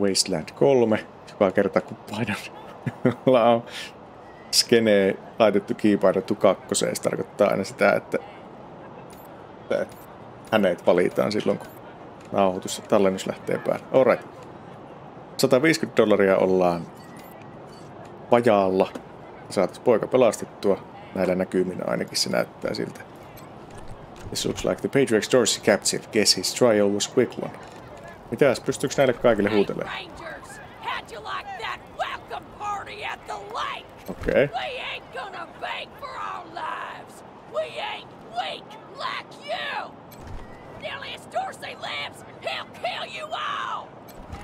Wasteland 3. Joka kerta kun painan on skenee laitettu kiipainettu kakkoseen, se tarkoittaa aina sitä, että, hänet valitaan silloin, kun nauhoitus ja tallennus lähtee päälle. Alright. 150 dollaria ollaan vajaalla. Saataisiin poika pelastettua. Näillä näkymin ainakin se näyttää siltä. This looks like the Patriarch's Dorsey captive. Guess his trial was quick one. Mitäs, pystyykö näille kaikille huutelemaan? Okei. Okay.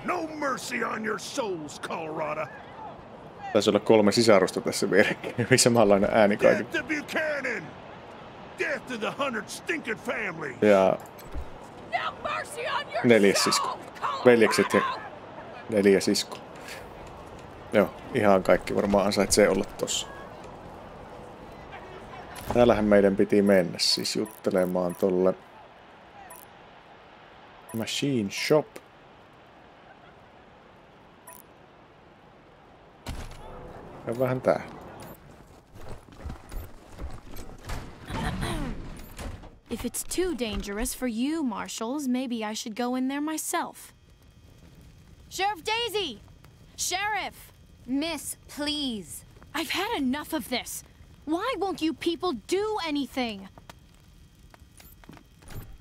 No mercy on your souls, Colorado. Taisi olla kolme sisarusta tässä vierekkäin, samanlainen ääni kaikki. Death to the hundred stinking family. Yeah neljäs sisko. Veljekset ja neljä sisko. Joo, ihan kaikki varmaan ansaitsee olla tossa. Täällähän meidän piti mennä siis juttelemaan tolle Machine Shop. Ja vähän tää. If it's too dangerous for you, Marshals, maybe I should go in there myself. Sheriff Daisy! Sheriff! Miss, please. I've had enough of this. Why won't you people do anything?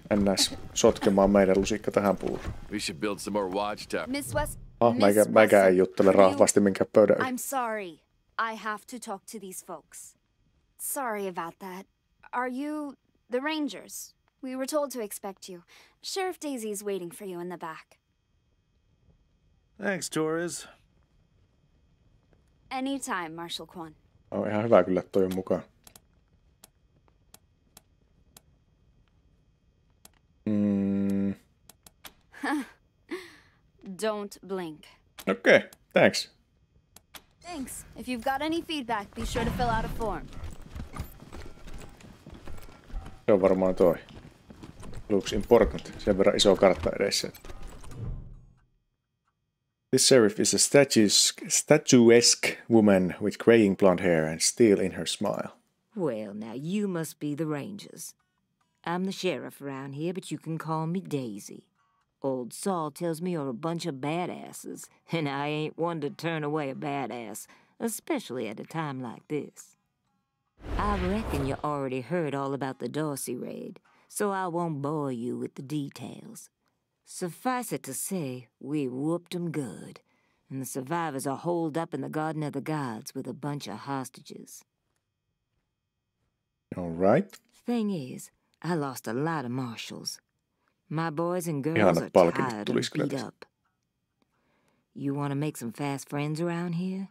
Ennäs sotkemaan meidän lusikka tähän puuroon. We should build some more watchtower. Miss West... Oh, mäkä, mäkä ei juttele rahvasti minkä pöydän. I'm sorry. I have to talk to these folks. Sorry about that. Are you the Rangers? We were told to expect you. Sheriff Daisy's waiting for you in the back. Thanks, Torres. Anytime, Marshal Quan. Oh, ihan hyvä kyllä toi mukaan. Mm. Don't blink. Okay, thanks. Thanks. If you've got any feedback, be sure to fill out a form. On varmaan toi. Looks important. Sen verran iso kartta edessä. This sheriff is a statuesque woman with graying blonde hair and steel in her smile. Well, now you must be the Rangers. I'm the sheriff around here, but you can call me Daisy. Old Saul tells me you're a bunch of badasses, and I ain't one to turn away a badass, especially at a time like this. I reckon you already heard all about the Dorsey raid, so I won't bore you with the details. Suffice it to say, we whooped 'em good, and the survivors are holed up in the Garden of the Gods with a bunch of hostages. All right. Thing is, I lost a lot of marshals. My boys and girls are tired and beat up. You want to make some fast friends around here?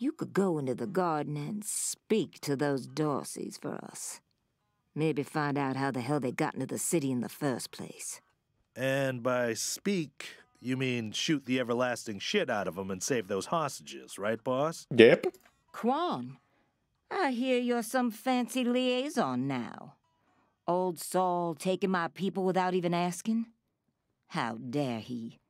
You could go into the garden and speak to those Dorseys for us. Maybe find out how the hell they got into the city in the first place. And by speak, you mean shoot the everlasting shit out of them and save those hostages, right, boss? Yep. Quan, I hear you're some fancy liaison now. Old Saul taking my people without even asking? How dare he?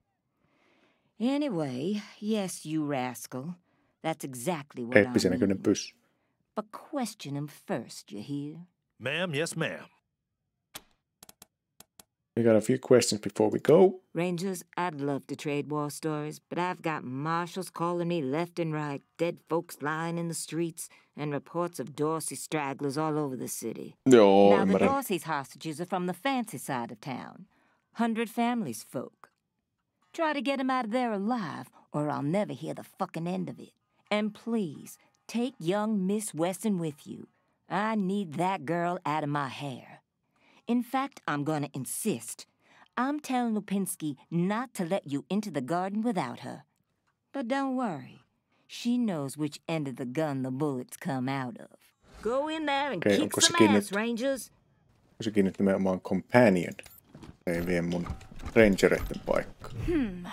Anyway, yes, you rascal. That's exactly what I mean. But question him first, you hear? Ma'am, yes, ma'am. We got a few questions before we go. Rangers, I'd love to trade war stories, but I've got marshals calling me left and right, dead folks lying in the streets, and reports of Dorsey stragglers all over the city. No, now, the Dorsey's hostages are from the fancy side of town. Hundred families folk. Try to get 'em out of there alive, or I'll never hear the fucking end of it. And please, take young Miss Wesson with you. I need that girl out of my hair. In fact, I'm gonna insist. I'm telling Lupinski not to let you into the garden without her. But don't worry. She knows which end of the gun the bullets come out of. Go in there and okay, kick some ass, Rangers. Onko se kiinni nimenomaan companion? Ei vie mun rangereiden paikka. Hmm.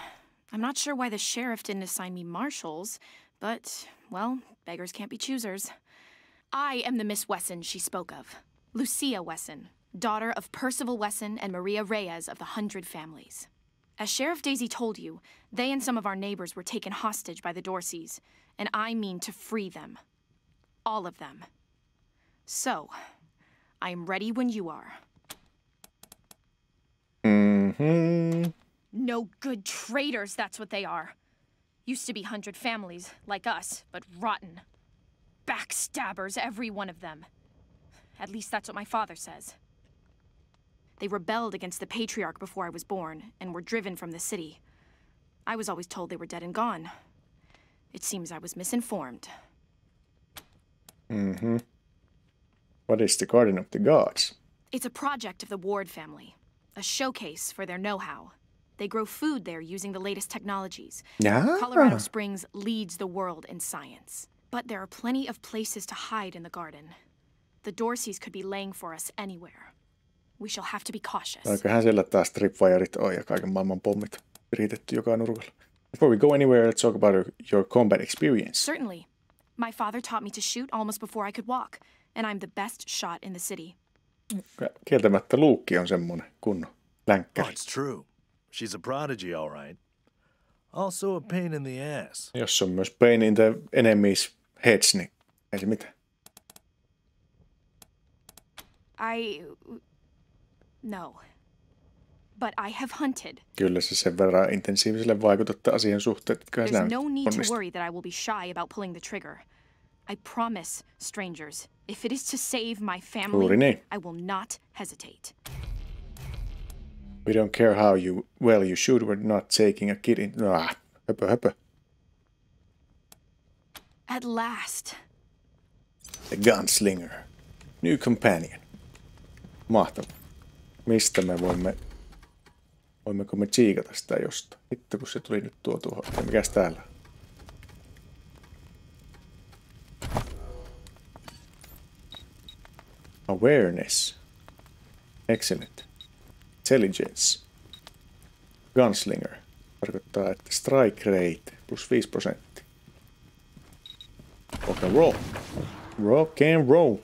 I'm not sure why the sheriff didn't assign me marshals, but, well, beggars can't be choosers. I am the Miss Wesson she spoke of. Lucia Wesson, daughter of Percival Wesson and Maria Reyes of the Hundred Families. As Sheriff Daisy told you, they and some of our neighbors were taken hostage by the Dorseys, and I mean to free them. All of them. So, I am ready when you are. Mm-hmm. No good traitors, that's what they are. Used to be hundred families, like us, but rotten. Backstabbers, every one of them. At least that's what my father says. They rebelled against the Patriarch before I was born, and were driven from the city. I was always told they were dead and gone. It seems I was misinformed. Mm-hmm. What is the Garden of the Gods? It's a project of the Ward family, a showcase for their know how. They grow food there using the latest technologies. Yeah. Colorado Springs leads the world in science. But there are plenty of places to hide in the garden. The Dorseys could be laying for us anywhere. We shall have to be cautious. Aikahan siellä taas tripwiret on ja kaiken maailman pommit viritetty joka nurkalla. Before we go anywhere, let's talk about your, your combat experience. Certainly. My father taught me to shoot almost before I could walk, and I'm the best shot in the city. Kieltämättä luukki on semmonen kunnon Oh, länkkäri. it's true. She's a prodigy, all right. Also a pain in the ass. Jos on myös pain in the enemies heads, niin ei se mitään. I. No. But I have hunted. Kyllä se sen verran intensiiviselle vaikutatte asian suhteen, että kyllä There's no need to worry that I will be shy about pulling the trigger. I promise, strangers, if it is to save my family, niin. I will not hesitate. We don't care how you well you shoot, we're not taking a kid in... Ah, höpö höpö. At last. The Gunslinger. New companion. Mahtava. Mistä me voimme... Voimmeko me tsiikata sitä jostain? Hitto, kun se tuli nyt tuo tuohon. Mikäs täällä? on? Awareness. Excellent. Intelligence. Gunslinger. Tarkoittaa, että strike rate plus 5 prosenttia. Rock and roll. Rock and roll.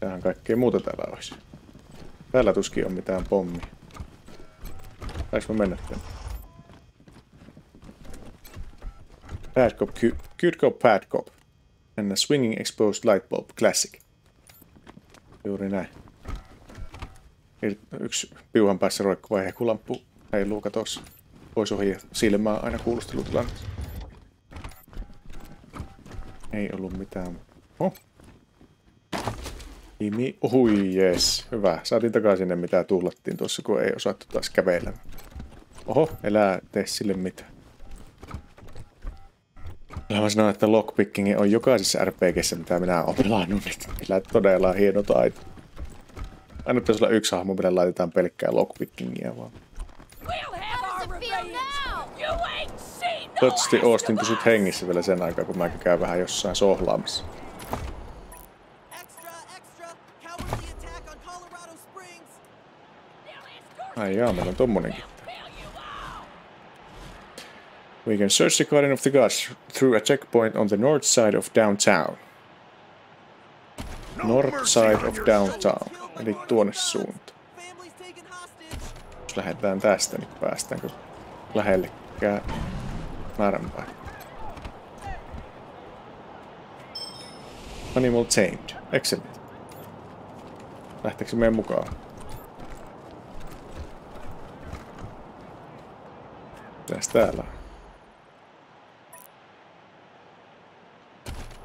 Tähän kaikkea muuta täällä olisi. Täällä tuskin on mitään pommia. Saanko mä mennä tänne? Bad cop, good cop, bad cop. A swinging exposed light bulb, classic. Juuri näin. Yksi piuhan päässä roikkuva hekulamppu heiluu katossa. Pois ohi silmää aina kuulustelutilanteessa. Ei ollut mitään. Oh. Imi. Hui jes. Hyvä. Saatiin takaisin sinne mitä tuhlattiin tuossa, kun ei osattu taas kävellä. Oho, elää tee sille mitään. Kyllä mä sanon, että lockpicking on jokaisessa RPGssä, mitä minä olen pelannut, niin kyllä todella hieno taito. Aina pitäisi olla yksi hahmo, millä laitetaan pelkkää lockpickingia vaan. Toivottavasti Austin pysyt hengissä vielä sen aikaa, kun mä käyn vähän jossain sohlaamassa. On! Ai jaa, meillä on tommonenkin. We can search the Garden of the Gods through a checkpoint on the north side of downtown. North side of downtown. Eli tuonne suuntaan. Jos lähdetään tästä, niin päästäänkö lähellekään määränpäin. Animal tamed. Excellent. Lähteekö meidän mukaan? Mitäs täällä on?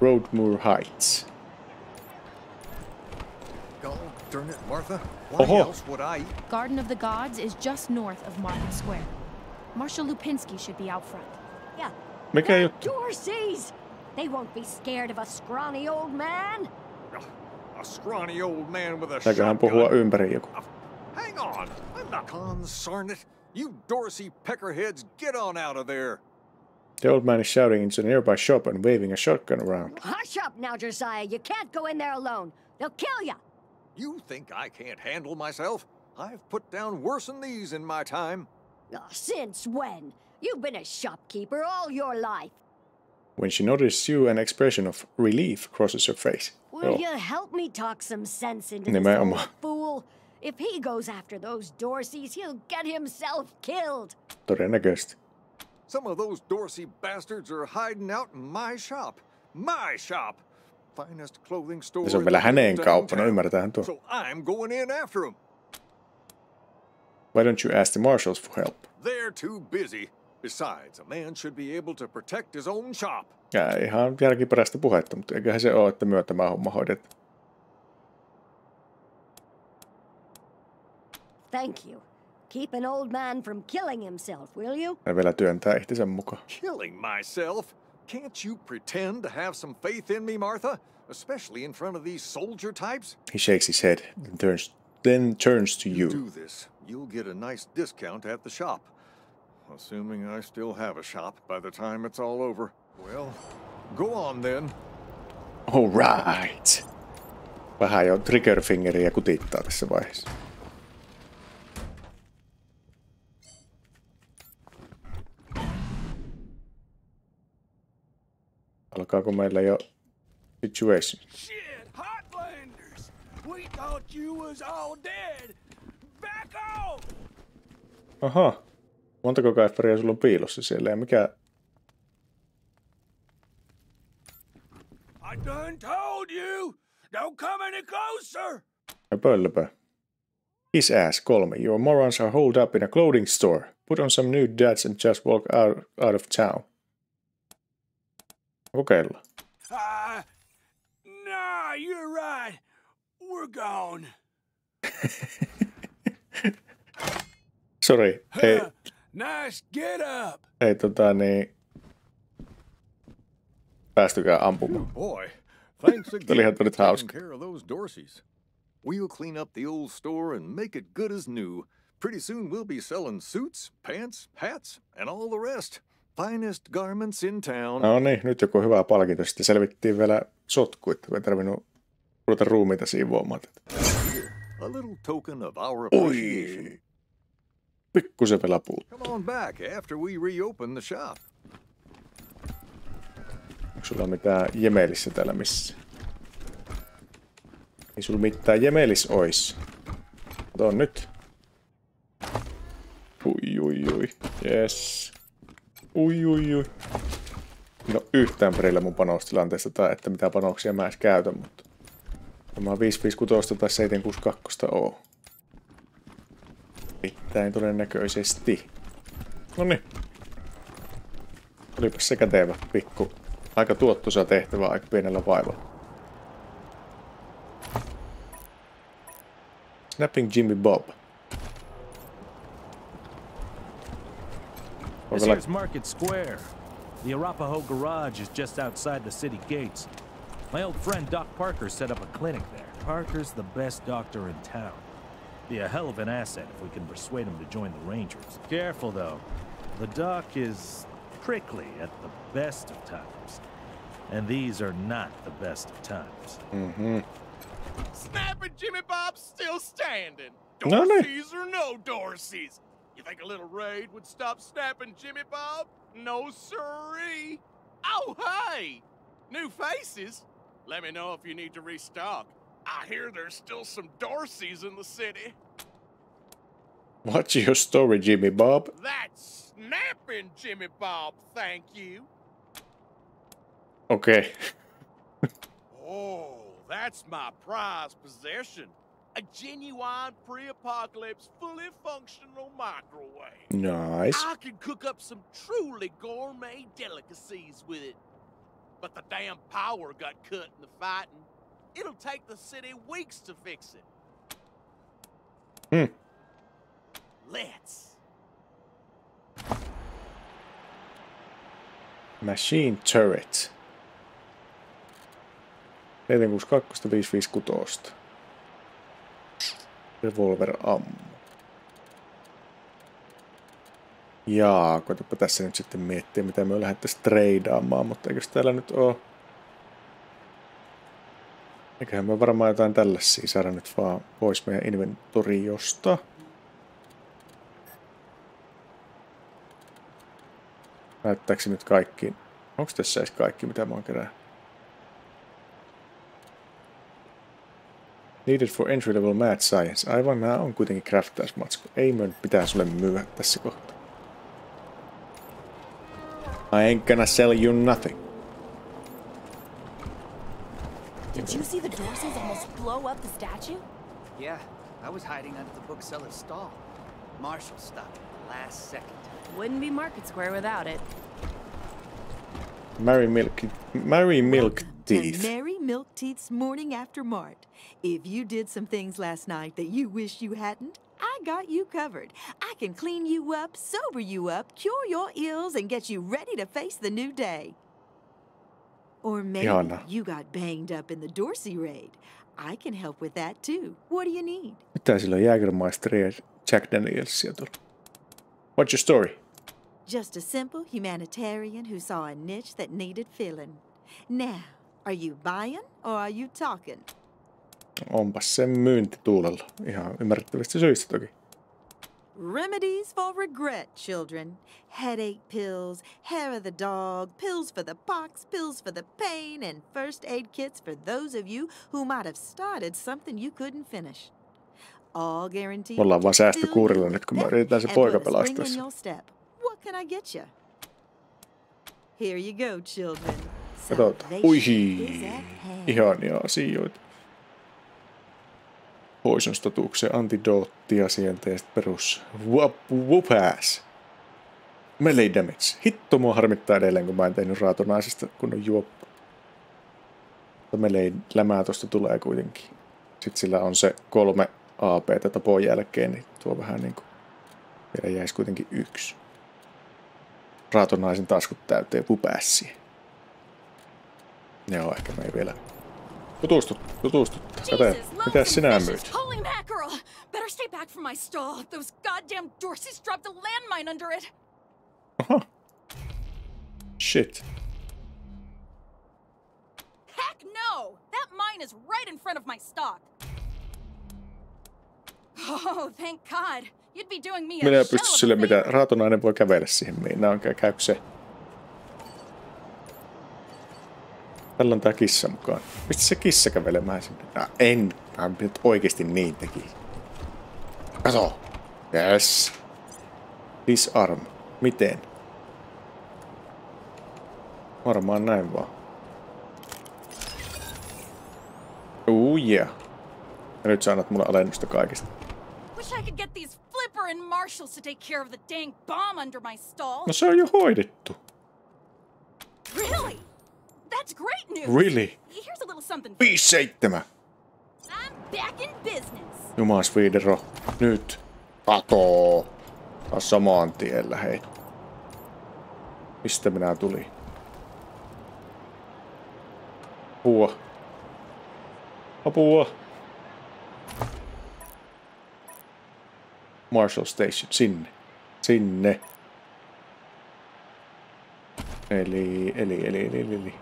Broadmoor Heights. God darn it, Martha. Why Oho. else would I? Garden of the Gods is just north of Market Square. Marshal Lupinski should be out front. Yeah. Mikä juttu? Dorseys! They won't be scared of a scrawny old man. A scrawny old man with a Pitääköhän puhua shotgun. ympäri joku? Hang on. I'm not consarn it. You Dorsey peckerheads, get on out of there. The old man is shouting into a nearby shop and waving a shotgun around. Hush up now, Josiah. You can't go in there alone. They'll kill you. You think I can't handle myself? I've put down worse than these in my time. Ah, since when? You've been a shopkeeper all your life. When she notices you, an expression of relief crosses her face. Will Joo. you help me talk some sense into this old fool? If he goes after those Dorseys, he'll get himself killed. Todennäköisesti. Some of those Dorsey bastards are hiding out in my shop. My shop! Finest clothing store Ja se on in vielä the hänen whole kauppa, no downtown. ymmärretään tuo. So I'm going in after them. Why don't you ask the marshals for help? They're too busy. Besides, a man should be able to protect his own shop. Ja ihan järkiperäistä puhetta, mutta eiköhän se ole, että myö tämä homma hoidetaan. Thank you. Keep an old man from killing himself, will you? Ja vielä työntää itsensä mukaan. Killing myself? Can't you pretend to have some faith in me, Martha? Especially in front of these soldier types? He shakes his head, then turns, then turns to you. Do this. You'll get a nice discount at the shop. Assuming I still have a shop by the time it's all over. Well, go on then. All right. Vähän jo triggerfingeriä kutittaa tässä vaiheessa. Alkaako meillä jo situation? Shit, Hotlanders! We thought you was all dead! Back off! Aha. Montako kaiffaria sulla on piilossa siellä ja mikä... I done told you! Don't come any closer! Ja pöllöpö. His ass, kolme. Your morons are holed up in a clothing store. Put on some new duds and just walk out, out of town. Kokeillaan. Uh, nah, you're right. We're gone. Sorry, ei, nice get up. ei tota niin... Päästykään ampumaan. Boy, thanks again Olihan for toi nyt taking hauska. care of those Dorseys. We'll clean up the old store and make it good as new. Pretty soon we'll be selling suits, pants, hats, and all the rest. Finest garments in town. No niin, nyt joku hyvä palkinto. Sitten selvittiin vielä sotku, että ei tarvinnut ruveta ruumiita siivoamaan. A little token of our appreciation. Oi! Pikkusen vielä puuttuu. Come on back after we reopen the shop. Onko sulla mitään jemelissä täällä missä? Ei sulla mitään jemelis ois. Kato nyt. Ui, ui, ui. Yes. Ui, ui, ui. No yhtään perillä mun panostilanteesta tai että mitä panoksia mä edes käytän, mutta tämä on 556 tai 762 oo. Mitään todennäköisesti. Noniin. Olipas se kätevä pikku. Aika tuottoisa tehtävä aika pienellä vaivalla. Snapping Jimmy Bob. This Onko here's Market Square. The Arapaho Garage is just outside the city gates. My old friend Doc Parker set up a clinic there. Parker's the best doctor in town. Be a hell of an asset if we can persuade him to join the Rangers. Careful though. The doc is prickly at the best of times. And these are not the best of times. Mm-hmm. Snapping Jimmy Bob's still standing. No, no. Dorseys or no Dorseys. You think a little raid would stop snapping Jimmy Bob? No siree. Oh, hey! New faces? Let me know if you need to restock. I hear there's still some Dorseys in the city. What's your story, Jimmy Bob? That's snapping Jimmy Bob, thank you. Okay. Oh, that's my prized possession. A genuine pre-apocalypse, fully functional microwave. Nice. I could cook up some truly gourmet delicacies with it. But the damn power got cut in the fighting. It'll take the city weeks to fix it. Hmm. Let's. Machine Turret. 462 556. Revolver ammu. Jaa, koitapa tässä nyt sitten miettiä, mitä me lähdettäisiin treidaamaan, mutta eikös täällä nyt oo... Eiköhän me varmaan jotain tällaisia saada nyt vaan pois meidän inventoriosta. Näyttääkö nyt kaikki? Onko tässä edes kaikki, mitä mä oon kerää? Needed for entry level mad science. Aivan, nää on kuitenkin craftausmatsku. Ei me pitää sulle myyä tässä kohtaa. I ain't gonna sell you nothing. Did you see the Dorseys almost blow up the statue? Yeah, I was hiding under the bookseller's stall. Marshall stopped at the last second. Wouldn't be Market Square without it. Mary Milk, Mary Milk Welcome Teeth. Mary Milk Teeth's morning after Mart. If you did some things last night that you wish you hadn't, I got you covered. I can clean you up, sober you up, cure your ills, and get you ready to face the new day. Or maybe Ihana. you got banged up in the Dorsey raid. I can help with that too. What do you need? Mitä sillä on Jägermeister ja Jack Danielsia tuolla? What's your story? Just a simple humanitarian who saw a niche that needed filling. Now, are you buying or are you talking? Onpas sen myynti tuulella. Ihan ymmärrettävistä syistä toki. Remedies for regret, children. Headache pills, hair of the dog, pills for the pox, pills for the pain, and first aid kits for those of you who might have started something you couldn't finish. All guaranteed. Ollaan vaan säästökuurilla nyt, kun me with yritetään se poika put a spring pelastaa in se. your step. What can I get you? Here you go, children. Katsotaan. Salvation Ui, is at hand. ihania asioita. Poison statukseen, antidoottia sieltä ja sitten perus whoop- whoop-ass. Melee damage. Hitto mua harmittaa edelleen, kun mä en tehnyt raatonaisesta kunnon juoppa. Mutta melee lämää tosta tulee kuitenkin. Sitten sillä on se kolme AP tapon jälkeen, niin tuo vähän niinku... Vielä jäisi kuitenkin yksi. Raatonaisen taskut täyteen whoop-assia. Joo, ehkä me ei vielä tutustu, tutustu. Kate, mitä sinä myyt? Holy mackerel! Better stay back from my stall. Those goddamn Dorseys dropped a landmine under it. Aha. Shit. Heck no! That mine is right in front of my stock. Oh, thank God. You'd be doing me a Minä en shell pysty of a sille, mitä raatonainen voi kävellä siihen miin. on käy se. Tällä on tää kissa mukaan. Mistä se kissa kävelemään sinne? No, en. Mä nyt oikeesti niin teki. Kato. Yes. Disarm. Miten? Varmaan näin vaan. Uu yeah. Ja nyt sä annat mulle alennusta kaikista. No se on jo hoidettu. Really? Here's a little something. 5-7. I'm back in business. Jumas Viidero. Nyt. Kato. Taas samaan tiellä, hei. Mistä minä tulin? Apua. Apua. Marshall Station. Sinne. Sinne. Eli, eli, eli, eli, eli, eli.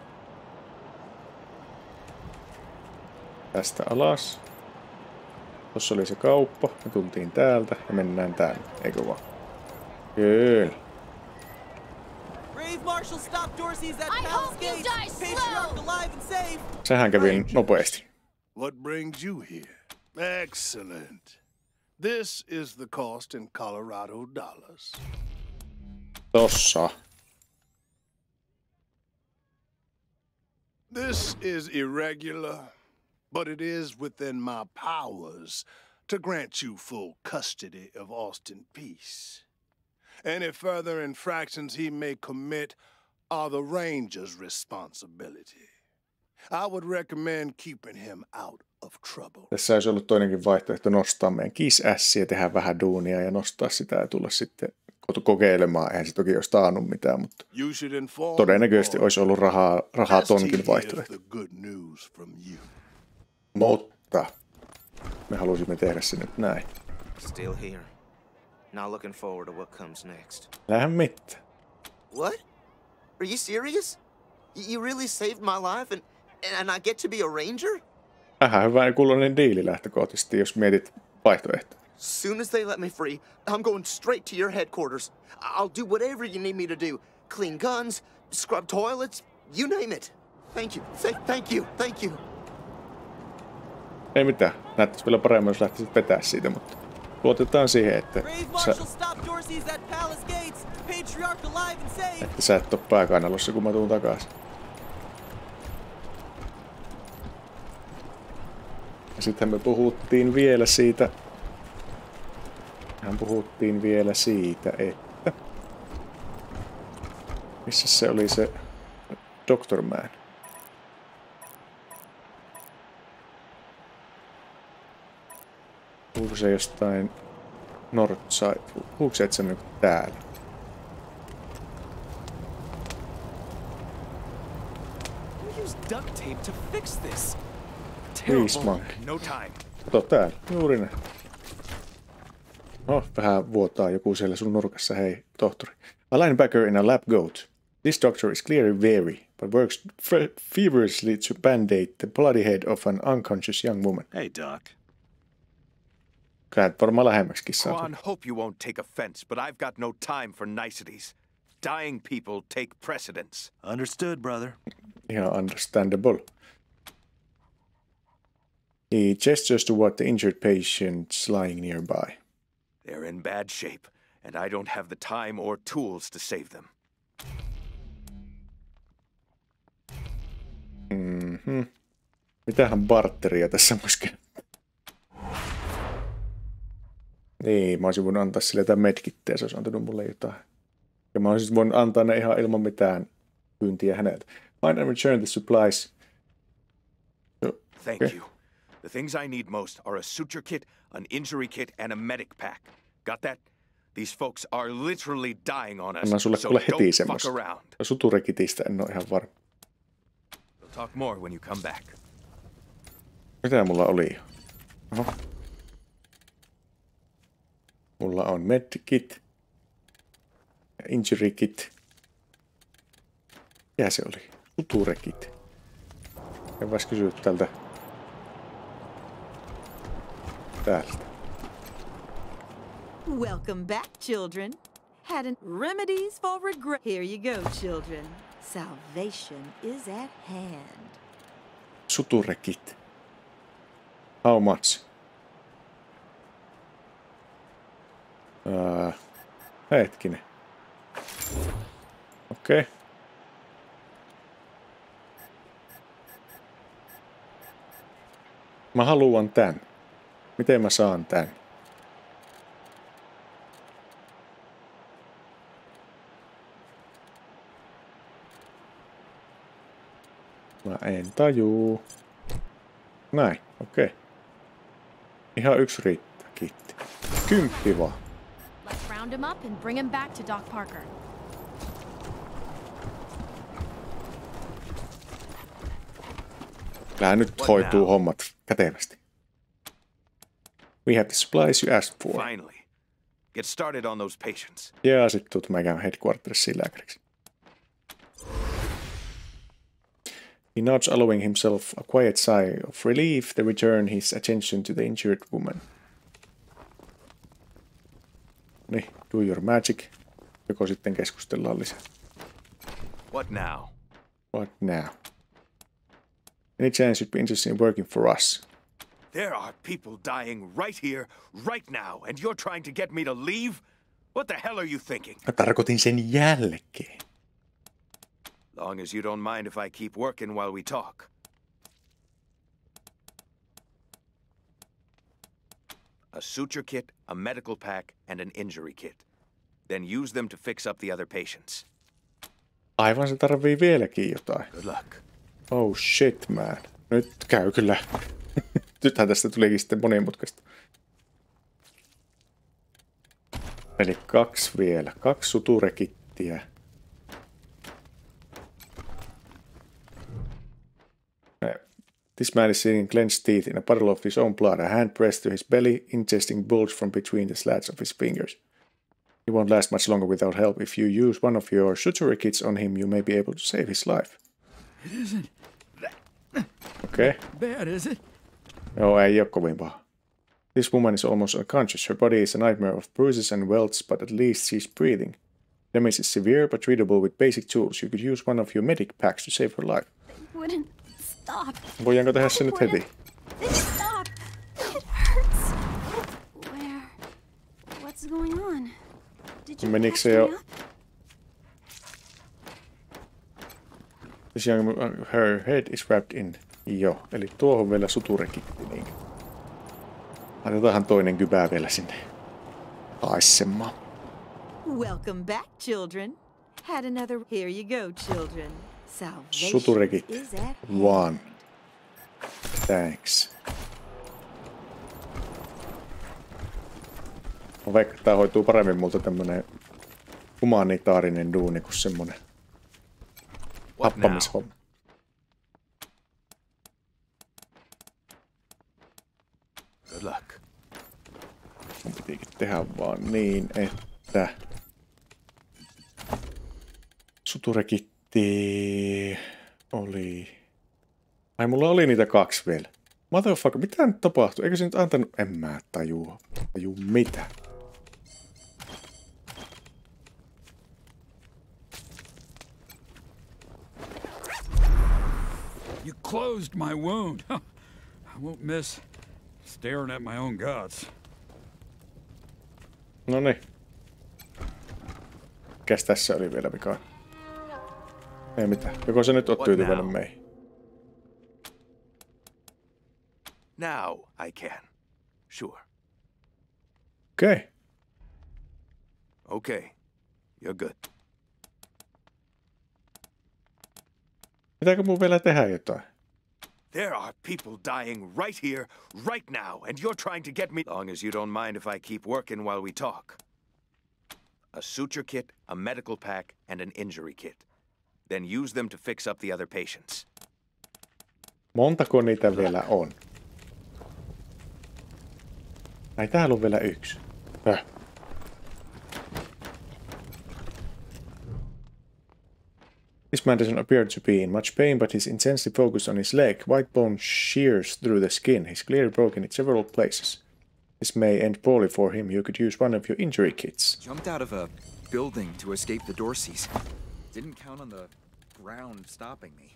Tästä alas. Tuossa oli se kauppa. Me tultiin täältä ja mennään tänne. Eikö vaan? Kyllä. Sehän kävi nopeasti. What brings you here? Excellent. This is the cost in Colorado dollars. Tossa. This is irregular, but it is within my powers to grant you full custody of Austin Peace. Any further infractions he may commit are the Ranger's responsibility. I would recommend keeping him out of trouble. Tässä olisi ollut toinenkin vaihtoehto nostaa meidän Ässiä, tehdä vähän duunia ja nostaa sitä ja tulla sitten ko- kokeilemaan. Eihän se toki olisi taannut mitään, mutta You should inform todennäköisesti olisi ollut rahaa, rahaa tonkin vaihtoehto. Mutta me halusimme tehdä se nyt näin. Still here. Now looking forward to what comes next. Lähän. What? Are you serious? You really saved my life and and I get to be a ranger? Vähän hyvä kuulonen diili lähtökohtaisesti, jos mietit vaihtoehtoja. Soon as they let me free, I'm going straight to your headquarters. I'll do whatever you need me to do. Clean guns, scrub toilets, you name it. Thank you. Th- thank you. Thank you. Ei mitään. Näyttäisi vielä paremmin, jos lähtisit vetää siitä, mutta luotetaan siihen, että sä, että sä et ole pääkainalossa, kun mä tuun takaisin. Ja sitten me puhuttiin vielä siitä, hän puhuttiin vielä siitä, että missä se oli se Dr. Man? Puhuuko se jostain Northside? Puhuuko se, että se on niinku täällä? Use duct tape to fix this. Please, Monk. No time. Kato täällä, juuri ne. Oh, vähän vuotaa joku siellä sun nurkassa, hei, tohtori. A linebacker in a lab goat. This doctor is clearly weary, but works feverishly to band-aid the bloody head of an unconscious young woman. Hey, Doc. Kyllä et varmaan lähemmäksikin saa. Quan, hope you won't take offense, but I've got no time for niceties. Dying people take precedence. Understood, brother. Ihan understandable. He gestures toward the injured patients lying nearby. They're in bad shape, and I don't have the time or tools to save them. Mm-hmm. Mitähän barteria tässä myöskin? Niin, mä olisin voinut antaa sille jotain medkitteä, se olisi antanut mulle jotain. Ja mä olisin voinut antaa ne ihan ilman mitään pyyntiä häneltä. Find and return the supplies. Thank Okay. you. The things I need most are a suture kit, an injury kit, and a medic pack. Got that? These folks are literally dying on us, Annan sulle so kuule heti semmoista. around. Suturekitistä en ole ihan varma. We'll talk more when you come back. Mitä mulla oli? Oho. Mulla on medkit. Ja injury kit. Mikä se oli? Suturekit. Käydään kysyä tältä. Täältä. Welcome back, children. Had an remedies for regret. Here you go, children. Salvation is at hand. Suturekit. How much? Uh, hetkinen. Okei. Okay. Mä haluan tän. Miten mä saan tän? Mä en tajuu. Näin, okei. Okay. Ihan yksi riittää, kiitti. Kymppi vaan. Let's round him up and bring him back to Doc Parker. Kyllähän nyt hoituu hommat kätevästi. We have the supplies you asked for. Finally. Get started on those patients. Ja sit tuut mä käyn headquartersiin lääkäriksi. He nods, allowing himself a quiet sigh of relief to return his attention to the injured woman. Niin, do your magic. Joko sitten keskustellaan lisää. What now? What now? Any chance you'd be interested in working for us? There are people dying right here, right now, and you're trying to get me to leave? What the hell are you thinking? Mä tarkoitin sen jälkeen. Long as you don't mind if I keep working while we talk. A suture kit, a medical pack, and an injury kit. Then use them to fix up the other patients. Aivan se tarvii vieläkin jotain. Good luck. Oh shit, man. Nyt käy kyllä. Nythän tästä tulikin sitten monimutkaista. Eli kaksi vielä. Kaksi suturekittiä. This man is sitting clenched teeth in a puddle of his own blood, a hand pressed to his belly, ingesting bulge from between the slats of his fingers. He won't last much longer without help. If you use one of your suture kits on him, you may be able to save his life. It isn't that Okay. bad, is it? Joo, ei ole kovin paha. This woman is almost unconscious. Her body is a nightmare of bruises and welts, but at least she's breathing. Damage is severe, but treatable with basic tools. You could use one of your medic packs to save her life. They Wouldn't stop. Voidaanko tehdä se nyt heti? Menikö se jo... This siis young, her head is wrapped in. Joo, eli tuohon vielä suturekitti. Niin. Laitetaanhan toinen kybää vielä sinne Aissemaan. Welcome back, children. Had another... Here you go, children. Suturekit. One. Thanks. Mä veikkaan, että tää hoituu paremmin multa tämmönen humanitaarinen duuni kuin semmonen happamishomma. Good luck. Mun pitikin tehdä vaan niin, että... Suturekitti oli... Ai, mulla oli niitä kaksi vielä. Motherfucker, mitä nyt tapahtui? Eikö se nyt antanut... En mä tajua. Taju mitä. You closed my wound. I won't miss staring at my own guts. No niin. Mikäs tässä oli vielä vika? Ei mitään. Joko se nyt on tyytyväinen meihin? Now I can. Sure. Okei. Okay. Okay. You're good. Pitääkö mun vielä tehdä jotain? There are people dying right here, right now, and you're trying to get me. Long as you don't mind if I keep working while we talk. A suture kit, a medical pack, and an injury kit. Then use them to fix up the other patients. Montako niitä vielä on? Ai täällä on vielä yksi. Häh. This man doesn't appear to be in much pain, but he's intensely focused on his leg. White bone shears through the skin. He's clearly broken in several places. This may end poorly for him. You could use one of your injury kits. Jumped out of a building to escape the Dorseys. Didn't count on the ground stopping me.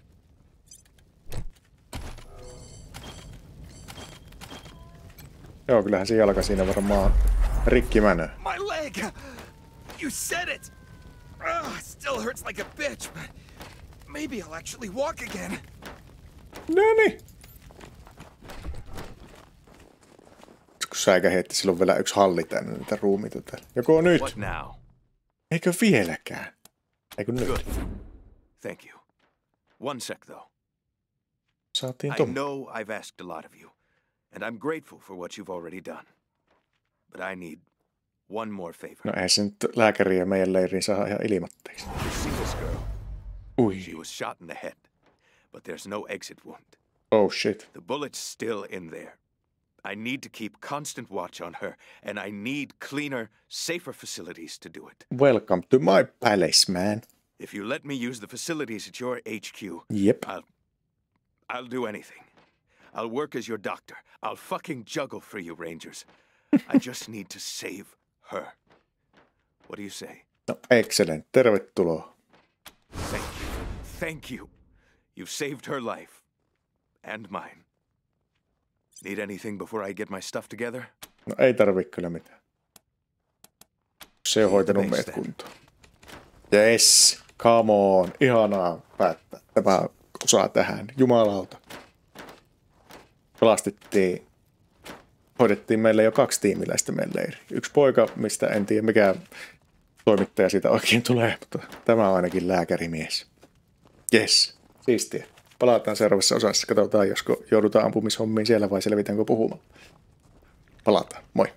Joo, kyllähän se jalka siinä varmaan rikki menee. My leg! You said it! Ugh, still hurts like a bitch, but maybe I'll actually walk again. Noni. Kun säikä heitti silloin vielä yksi halli tänne niitä ruumiita täällä. Joko nyt? What now? Eikö vieläkään? Eikö nyt? Good. Thank you. One sec, though. I know I've asked a lot of you, and I'm grateful for what you've already done. But I need one more favor. No eihän se nyt lääkäriä meidän leiriin saa ihan ilmatteeksi. You see this girl? Ui. She was shot in the head, but there's no exit wound. Oh shit. The bullet's still in there. I need to keep constant watch on her, and I need cleaner, safer facilities to do it. Welcome to my palace, man. If you let me use the facilities at your HQ, Yep. I'll I'll do anything. I'll work as your doctor. I'll fucking juggle for you, Rangers. I just need to save her. What do you say? No excellent. Tervetuloa. Thank you. Thank you. You've saved her life. And mine. Need anything before I get my stuff together? No ei tarvi kyllä mitään. Se on hoitanut meidät kuntoon. Yes, come on. Ihanaa päättää. Tämä osaa tähän. Jumalauta. Pelastettiin. Hoidettiin meille jo kaksi tiimiläistä meidän leiri. Yksi poika, mistä en tiedä mikä toimittaja siitä oikein tulee, mutta tämä on ainakin lääkärimies. Yes, siistiä. Palataan seuraavassa osassa. Katsotaan, josko joudutaan ampumishommiin siellä vai selvitäänkö puhumaan. Palataan. Moi.